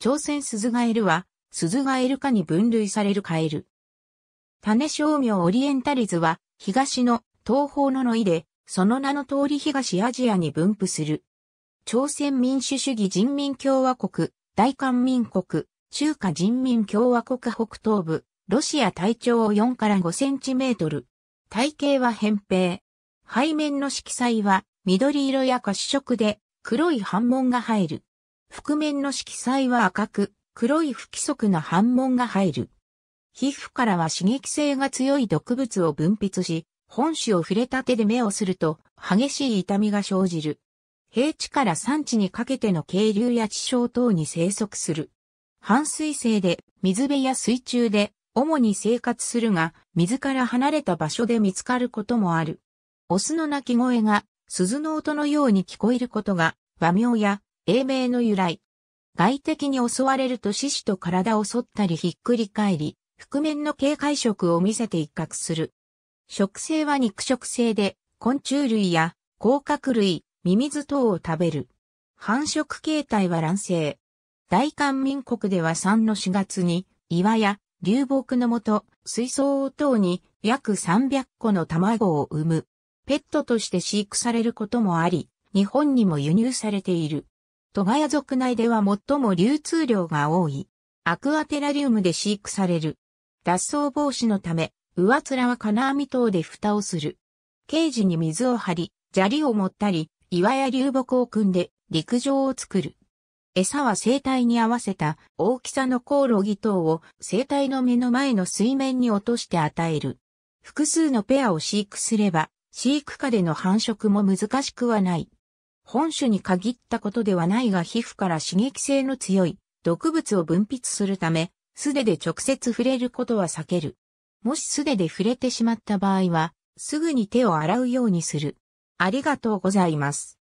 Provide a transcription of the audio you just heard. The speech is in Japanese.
朝鮮鈴ガエルは、鈴ガエル科に分類されるカエル。種商名オリエンタリズは、東の東方のの意で、その名の通り東アジアに分布する。朝鮮民主主義人民共和国、大韓民国、中華人民共和国北東部、ロシア体長4から5センチメートル。体型は扁平。背面の色彩は緑色や褐色で黒い斑紋が入る。覆面の色彩は赤く黒い不規則な斑紋が入る。皮膚からは刺激性が強い毒物を分泌し、本種を触れた手で目をすると激しい痛みが生じる。平地から山地にかけての渓流や地小等に生息する。半水生で水辺や水中で主に生活するが、水から離れた場所で見つかることもある。オスの鳴き声が鈴の音のように聞こえることが和名や英名の由来。外敵に襲われると獅子と体を反ったりひっくり返り、覆面の警戒色を見せて一角する。食性は肉食性で、昆虫類や甲殻類、ミミズ等を食べる。繁殖形態は卵生。大韓民国では3の4月に岩や流木のもと、水槽を等に約300個の卵を産む。ペットとして飼育されることもあり、日本にも輸入されている。トガヤ族内では最も流通量が多い。アクアテラリウムで飼育される。脱走防止のため、上面は金網等で蓋をする。ケージに水を張り、砂利を持ったり、岩や流木を組んで陸上を作る。餌は生体に合わせた大きさのコオロギ等を生体の目の前の水面に落として与える。複数のペアを飼育すれば、飼育下での繁殖も難しくはない。本種に限ったことではないが皮膚から刺激性の強い毒物を分泌するため、素手で直接触れることは避ける。もし素手で触れてしまった場合は、すぐに手を洗うようにする。ありがとうございます。